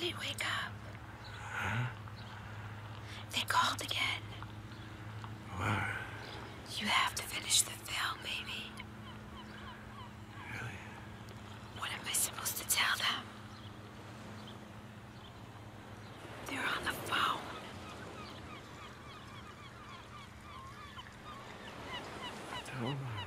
Daddy, wake up. They called again. What? You have to finish the film, baby. Really? What am I supposed to tell them? They're on the phone. Tell them